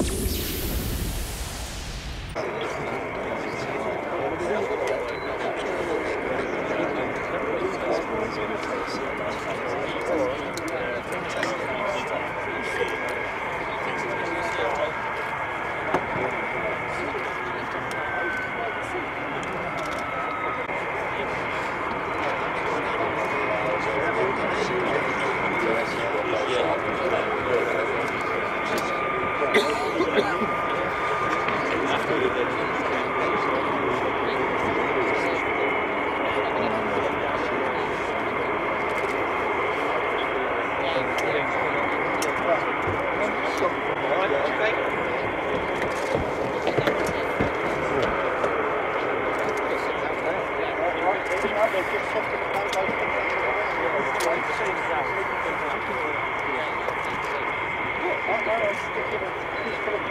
Monsieur le Président, à l'autre fin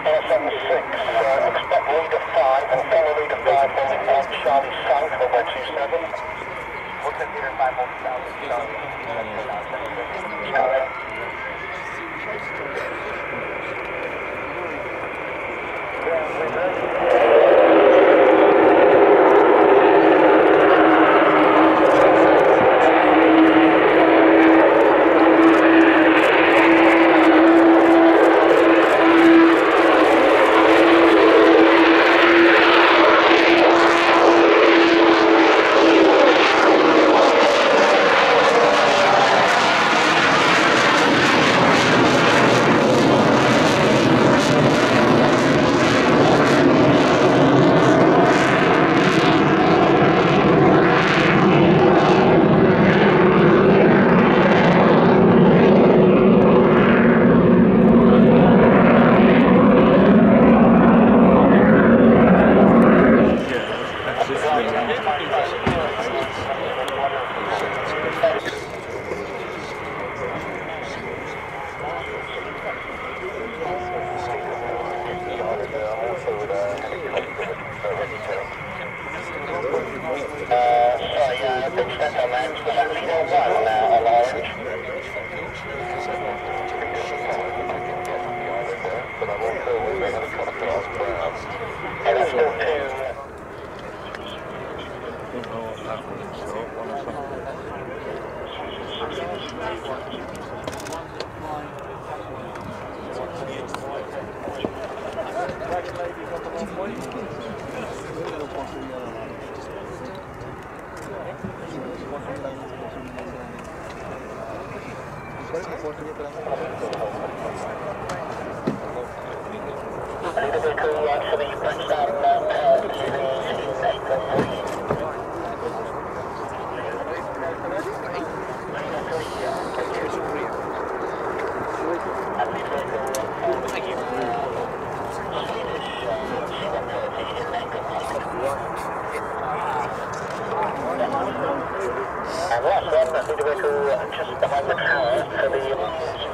476, uh, expect leader 5 and follow leader of 5 holding on Charlie South over 27. What's the leader 5 holding South? Charlie. Charlie. Espero que possa entrar. last one, I think we to just behind the tower for the